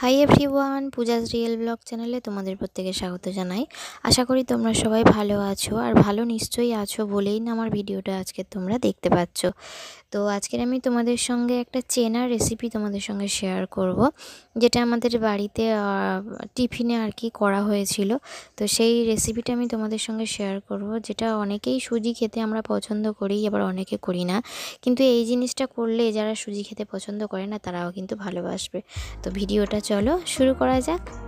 Hi everyone Pooja's real blog চ্যানেলে তোমাদের প্রত্যেকে স্বাগত জানাই। আশা করি তোমরা সবাই ভালো আছো আর ভালো নিশ্চয়ই আছো বলেই না আমার ভিডিওটা আজকে তোমরা দেখতে পাচ্ছ। তো আজকের আমি তোমাদের সঙ্গে একটা চেনা রেসিপি তোমাদের সঙ্গে শেয়ার করব। যেটা আমাদের বাড়িতে টিফিনে আর কি করা হয়েছিল। তো সেই রেসিপিটা আমি তোমাদের সঙ্গে শেয়ার করব, যেটা অনেকেই সুজি খেতে আমরা পছন্দ করি আবার অনেকে করি না। কিন্তু এই জিনিসটা করলে যারা সুজি খেতে পছন্দ করে না, তারাও কিন্তু ভালোবাসবে। তো ভিডিওটা চলো, শুরু করা যাক।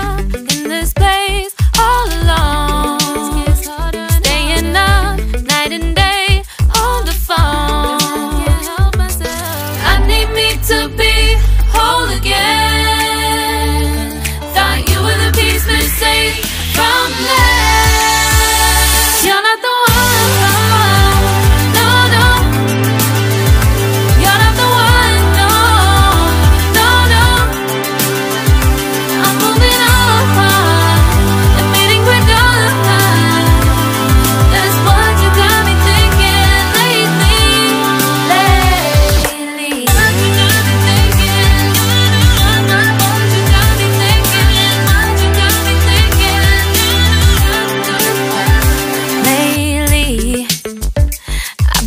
from left.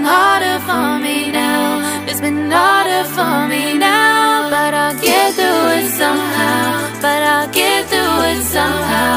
been harder for me now. It's been harder for me now But I'll get through it somehow. But I'll get through it somehow.